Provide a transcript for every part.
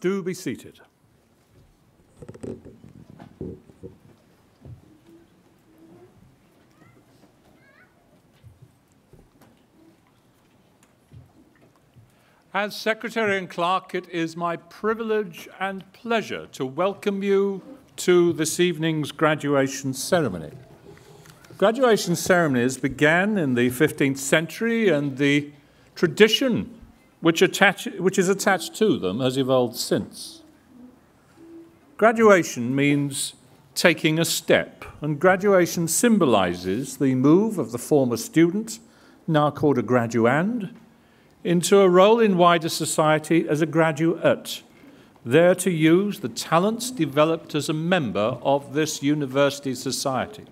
do be seated. As Secretary and Clerk, it is my privilege and pleasure to welcome you to this evening's graduation ceremony. Graduation ceremonies began in the 15th century, and the tradition which, attach, which is attached to them has evolved since. Graduation means taking a step, and graduation symbolizes the move of the former student, now called a graduand, into a role in wider society as a graduate, there to use the talents developed as a member of this university society.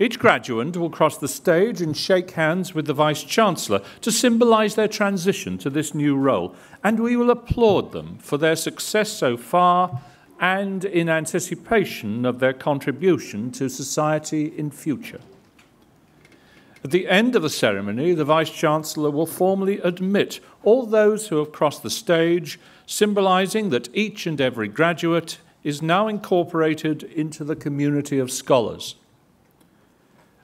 Each graduand will cross the stage and shake hands with the Vice Chancellor to symbolise their transition to this new role, and we will applaud them for their success so far and in anticipation of their contribution to society in future. At the end of the ceremony, the Vice Chancellor will formally admit all those who have crossed the stage, symbolising that each and every graduate is now incorporated into the community of scholars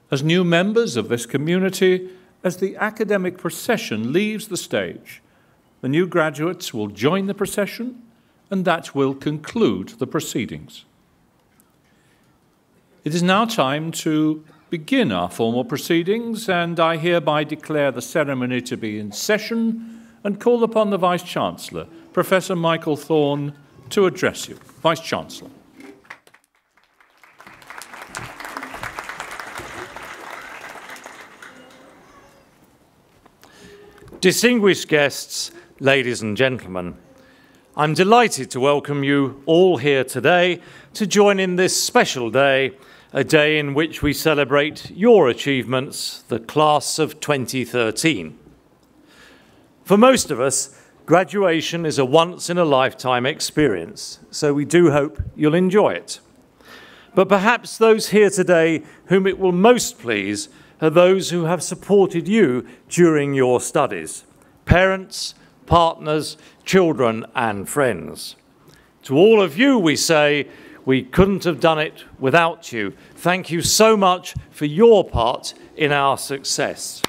as new members of this community as the academic procession leaves the stage. The new graduates will join the procession, and that will conclude the proceedings. It is now time to begin our formal proceedings, and I hereby declare the ceremony to be in session and call upon the Vice Chancellor, Professor Michael Thorne, to address you. Vice Distinguished guests, ladies and gentlemen, I'm delighted to welcome you all here today to join in this special day, a day in which we celebrate your achievements, the class of 2013. For most of us, graduation is a once in a lifetime experience, so we do hope you'll enjoy it. But perhaps those here today whom it will most please are those who have supported you during your studies parents, partners, children, and friends. To all of you, we say, we couldn't have done it without you. Thank you so much for your part in our success.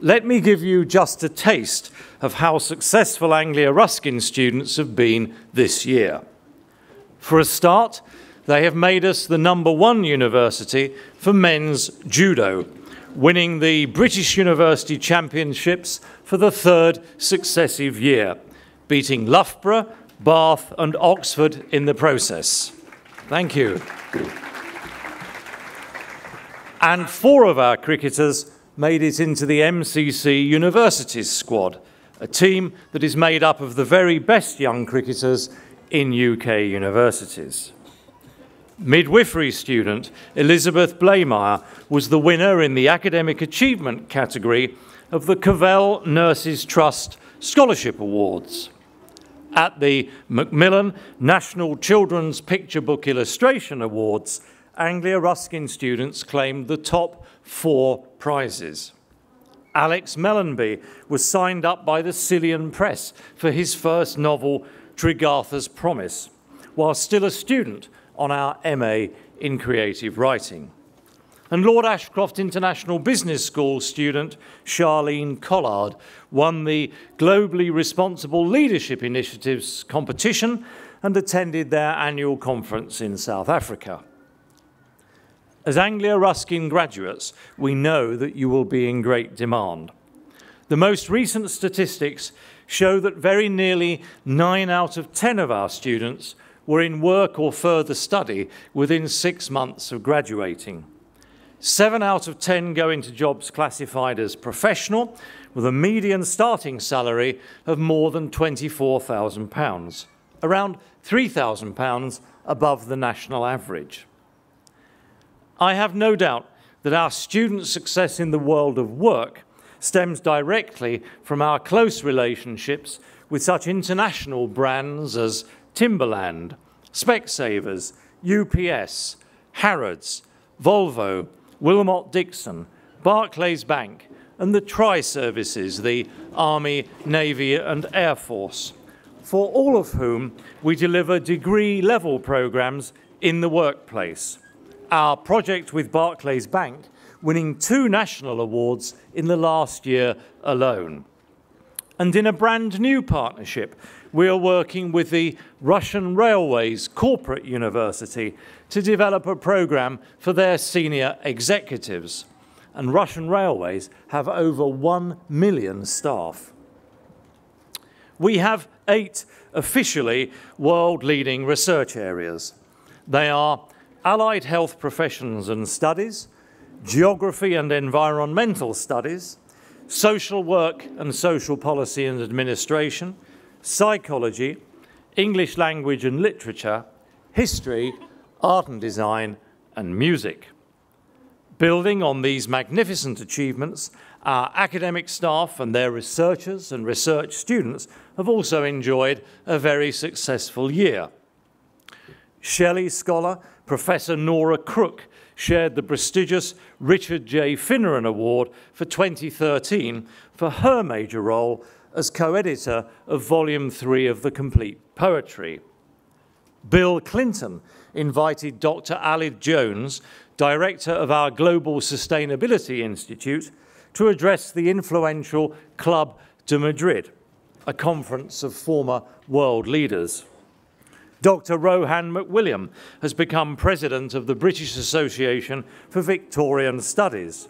Let me give you just a taste of how successful Anglia Ruskin students have been this year. For a start, they have made us the number one university for men's judo, winning the British University Championships for the third successive year, beating Loughborough, Bath, and Oxford in the process. Thank you. And four of our cricketers made it into the MCC Universities squad, a team that is made up of the very best young cricketers in UK universities. Midwifery student Elizabeth Blaymeyer was the winner in the academic achievement category of the Cavell Nurses Trust Scholarship Awards. At the Macmillan National Children's Picture Book Illustration Awards, Anglia Ruskin students claimed the top four prizes. Alex Mellanby was signed up by the Cillian Press for his first novel, Tregarthur's Promise, while still a student on our MA in Creative Writing. And Lord Ashcroft International Business School student Charlene Collard won the Globally Responsible Leadership Initiatives competition and attended their annual conference in South Africa. As Anglia Ruskin graduates, we know that you will be in great demand. The most recent statistics show that very nearly nine out of 10 of our students were in work or further study within six months of graduating. Seven out of 10 go into jobs classified as professional, with a median starting salary of more than £24,000, around £3,000 above the national average. I have no doubt that our students' success in the world of work stems directly from our close relationships with such international brands as Timberland, Specsavers, UPS, Harrods, Volvo, Willmott Dixon, Barclays Bank, and the Tri Services, the Army, Navy, and Air Force, for all of whom we deliver degree level programs in the workplace. Our project with Barclays Bank winning two national awards in the last year alone. And in a brand new partnership, we are working with the Russian Railways Corporate University to develop a program for their senior executives. And Russian Railways have over 1 million staff. We have eight officially world leading research areas. They are allied health professions and studies, geography and environmental studies, social work and social policy and administration, psychology, English language and literature, history, art and design, and music. Building on these magnificent achievements, our academic staff and their researchers and research students have also enjoyed a very successful year. Shelley scholar Professor Nora Crook shared the prestigious Richard J. Finneran Award for 2013 for her major role as co-editor of Volume 3 of The Complete Poetry. Bill Clinton invited Dr. Aled Jones, director of our Global Sustainability Institute, to address the influential Club de Madrid, a conference of former world leaders. Dr. Rohan McWilliam has become president of the British Association for Victorian Studies.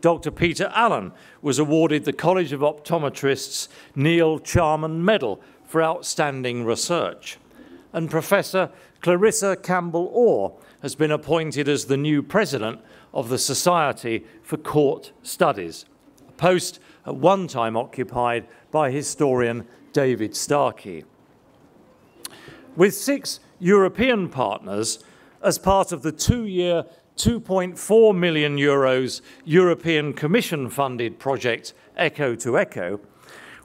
Dr. Peter Allen was awarded the College of Optometrists Neil Charman Medal for outstanding research. And Professor Clarissa Campbell Orr has been appointed as the new president of the Society for Court Studies, a post at one time occupied by historian David Starkey. With six European partners as part of the two-year 2.4 million euros European Commission funded project Echo to Echo,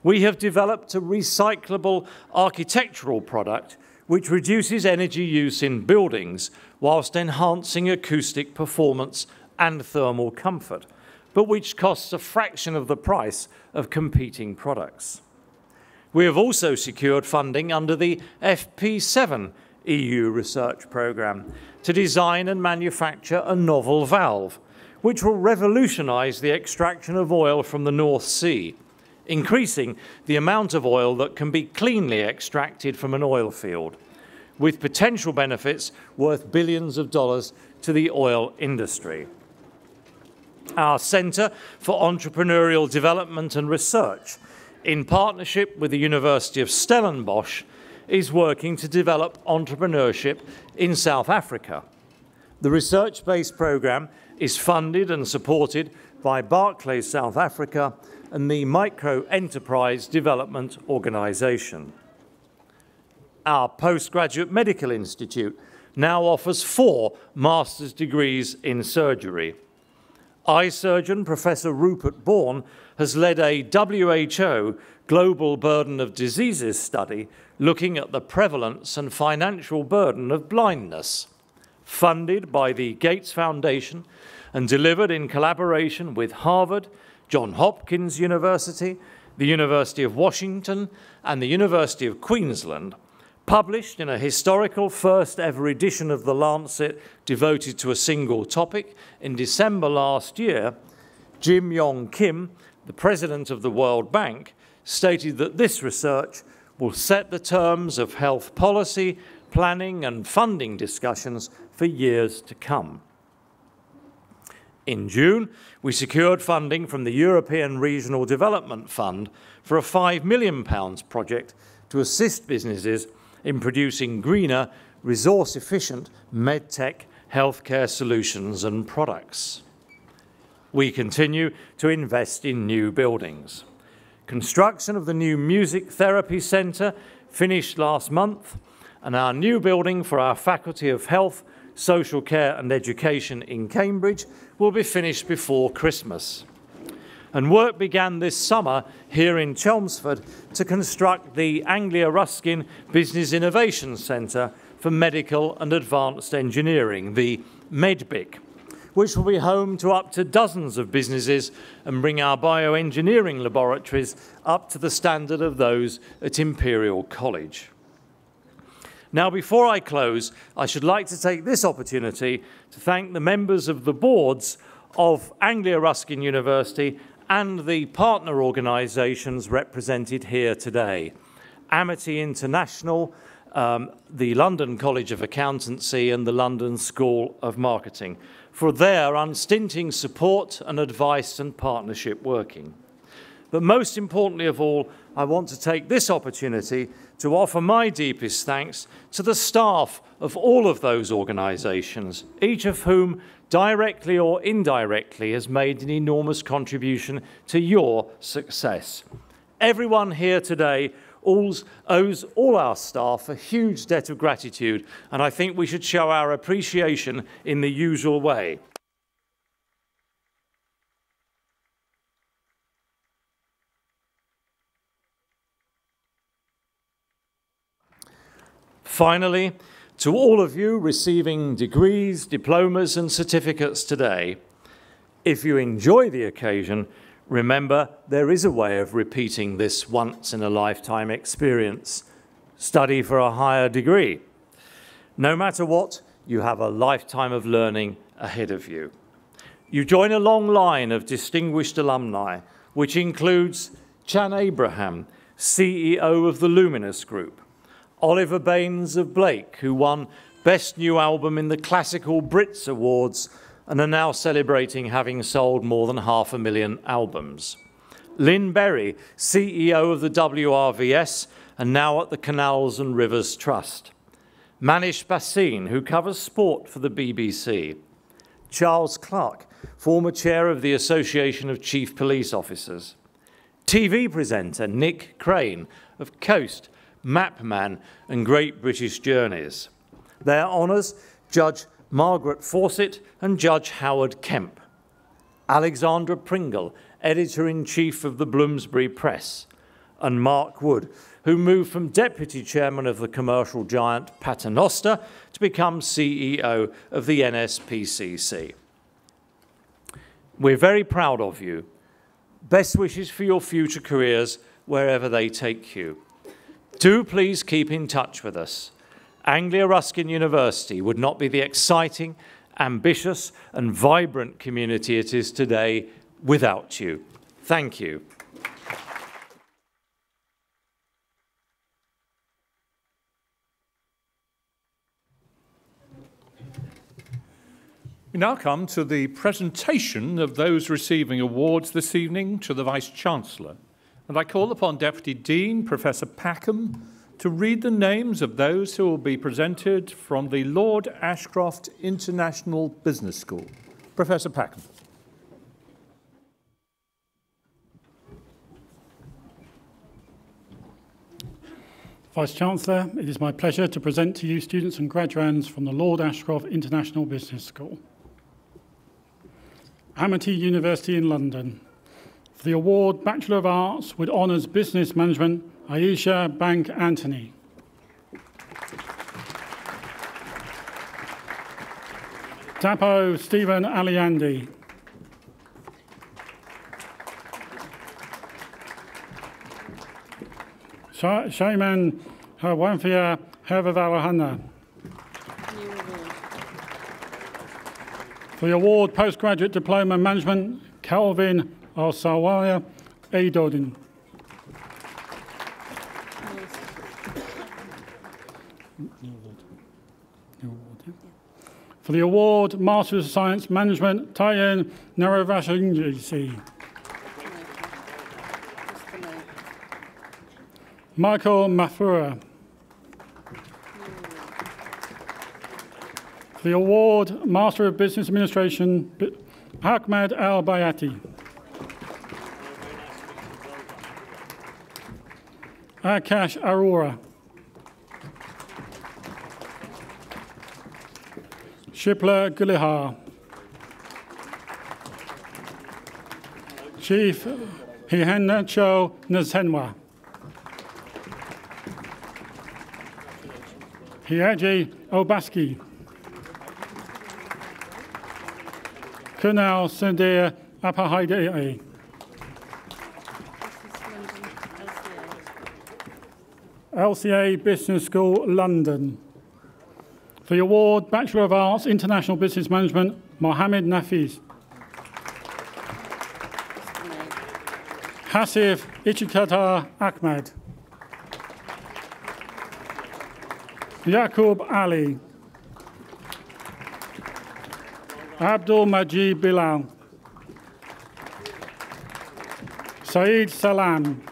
we have developed a recyclable architectural product which reduces energy use in buildings whilst enhancing acoustic performance and thermal comfort, but which costs a fraction of the price of competing products. We have also secured funding under the FP7 EU research programme to design and manufacture a novel valve, which will revolutionise the extraction of oil from the North Sea, increasing the amount of oil that can be cleanly extracted from an oil field, with potential benefits worth billions of dollars to the oil industry. Our Centre for Entrepreneurial Development and Research in partnership with the University of Stellenbosch, is working to develop entrepreneurship in South Africa. The research-based program is funded and supported by Barclays South Africa and the Micro Enterprise Development Organization. Our postgraduate medical institute now offers four master's degrees in surgery. Eye surgeon Professor Rupert Bourne has led a WHO global burden of diseases study looking at the prevalence and financial burden of blindness, funded by the Gates Foundation and delivered in collaboration with Harvard, John Hopkins University, the University of Washington, and the University of Queensland, published in a historical first ever edition of The Lancet devoted to a single topic in December last year, Jim Yong Kim, the president of the World Bank, stated that this research will set the terms of health policy, planning, and funding discussions for years to come. In June, we secured funding from the European Regional Development Fund for a £5 million project to assist businesses in producing greener, resource efficient medtech healthcare solutions and products. We continue to invest in new buildings. Construction of the new Music Therapy Centre finished last month, and our new building for our Faculty of Health, Social Care and Education in Cambridge will be finished before Christmas. And work began this summer here in Chelmsford to construct the Anglia Ruskin Business Innovation Centre for Medical and Advanced Engineering, the MEDBIC, which will be home to up to dozens of businesses and bring our bioengineering laboratories up to the standard of those at Imperial College. Now, before I close, I should like to take this opportunity to thank the members of the boards of Anglia Ruskin University and the partner organisations represented here today. Amity International, um, the London College of Accountancy and the London School of Marketing for their unstinting support and advice and partnership working. But most importantly of all, I want to take this opportunity to offer my deepest thanks to the staff of all of those organisations, each of whom directly or indirectly has made an enormous contribution to your success. Everyone here today owes all our staff a huge debt of gratitude, and I think we should show our appreciation in the usual way. Finally, to all of you receiving degrees, diplomas, and certificates today, if you enjoy the occasion, Remember, there is a way of repeating this once in a lifetime experience. Study for a higher degree. No matter what, you have a lifetime of learning ahead of you. You join a long line of distinguished alumni, which includes Chan Abraham, CEO of the Luminous Group, Oliver Baines of Blake, who won Best New Album in the Classical Brits Awards and are now celebrating having sold more than half a million albums. Lynn Berry, CEO of the WRVS and now at the Canals and Rivers Trust. Manish Bhasin, who covers sport for the BBC. Charles Clark, former chair of the Association of Chief Police Officers. TV presenter Nick Crane of Coast, Mapman and Great British Journeys. Their honours, Judge Margaret Fawcett and Judge Howard Kemp, Alexandra Pringle, editor in chief of the Bloomsbury Press, and Mark Wood, who moved from deputy chairman of the commercial giant Paternoster to become CEO of the NSPCC. We're very proud of you. Best wishes for your future careers wherever they take you. Do please keep in touch with us. Anglia Ruskin University would not be the exciting, ambitious, and vibrant community it is today without you. Thank you. We now come to the presentation of those receiving awards this evening to the Vice Chancellor. And I call upon Deputy Dean Professor Packham to read the names of those who will be presented from the Lord Ashcroft International Business School. Professor Packham. Vice-Chancellor, it is my pleasure to present to you students and graduands from the Lord Ashcroft International Business School. Amity University in London. For the award, Bachelor of Arts with Honours Business Management, Aisha Bank Anthony. Tapo Stephen Aliandi. Shaman Hawanfia Hevavalahana. For the award, Postgraduate Diploma Management, Calvin Alsawaya A. For the award Master of Science Management, Tayan Naravashanjisi. Michael Mafura. For the award Master of Business Administration, Ahmed Al Bayati. Akash Arora. Shipla Gulihar. Chief Hihenacho Nzenwa. Hiaji Obaski. Kunal Sundir Apahaide. LCA Business School, London. For the award, Bachelor of Arts, International Business Management, Mohammed Nafiz. Hasif Ichikata Ahmed. Yaqub Ali. Abdul Majid Bilal. Saeed Salam.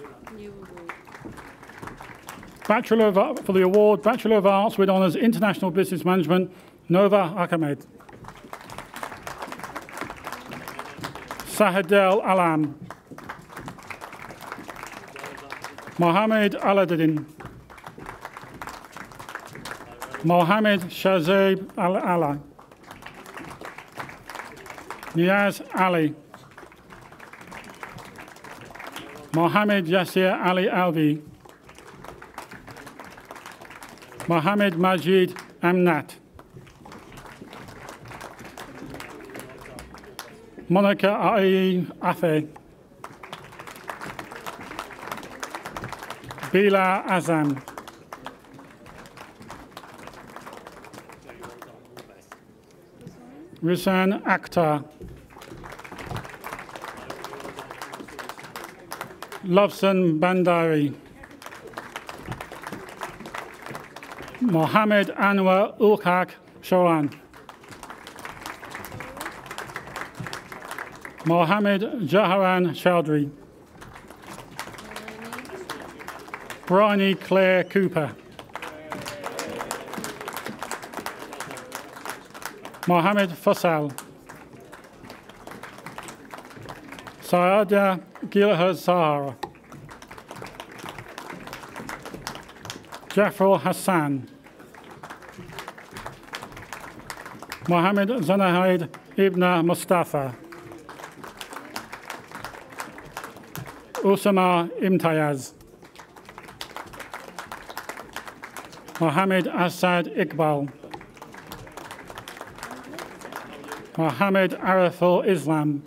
Bachelor of, for the award, Bachelor of Arts with Honours International Business Management, Nova Ahmed. Sahadel Alam. Mohammed Aladdin. Mohammed Shazib Al Allah. Niaz Ali. Mohammed Yasir Ali Alvi. Mohammed Majid Amnat. Monica Ai Afe. Bila Azam. Rizan Akhtar. Loveson Bandari. Mohammed Anwar Ulhaq Shoran. Mohammed Jahran Chowdhury. Bryony Claire Cooper. Mohammed Fassal. Saada Gilhaz Sahara. Jafar Hassan. Mohammed Zanahid Ibn Mustafa. Usama Imtayaz. Mohammed Assad Iqbal. Mohammed Araful Islam.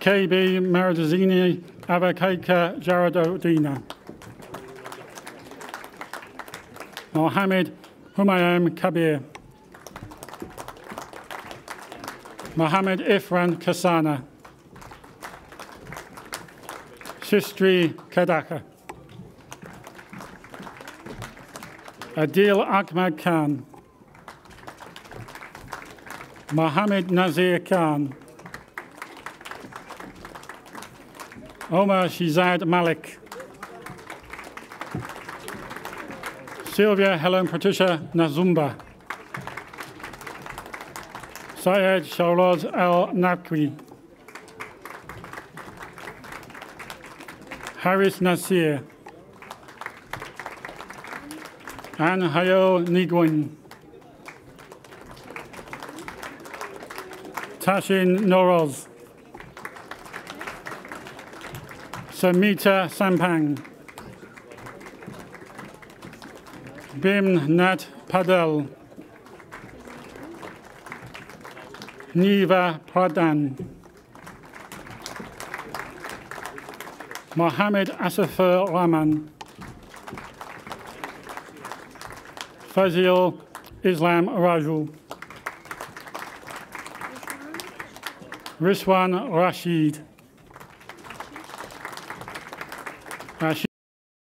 KB Maradazini Avakaika Jaradodina. Mohammed Humayam Kabir. Mohammed Ifran Kasana. Shistri Kadaka. Adil Ahmad Khan. Mohammed Nazir Khan. Omar Shizad Malik. Sylvia Helen Patricia Nazumba. Syed Shawlaz Al Naqvi. Harris Nasir. Anne Hayo Niguin. Tashin Noroz. Samita Sampang. Bim Nat Padel. Niva Pradhan. Mohammed Asafur Rahman. Fazil Islam Rajul. Riswan Rashid.